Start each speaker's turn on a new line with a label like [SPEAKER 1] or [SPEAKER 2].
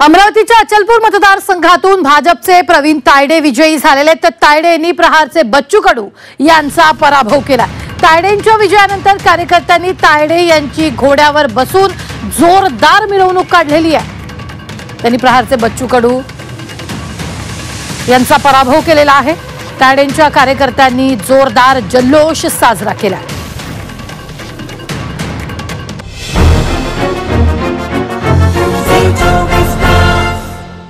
[SPEAKER 1] अमरावतीच्या अचलपूर मतदारसंघातून भाजपचे प्रवीण तायडे विजयी झालेले तर तायडे यांनी प्रहारचे बच्चू कडू यांचा पराभव केला तायडेंच्या विजयानंतर कार्यकर्त्यांनी तायडे यांची घोड्यावर बसून जोरदार मिरवणूक काढलेली आहे. त्यांनी प्रहारचे बच्चू कडू यांचा पराभव केलेला आहे. तायडेंच्या कार्यकर्त्यांनी जोरदार जल्लोष साजरा केला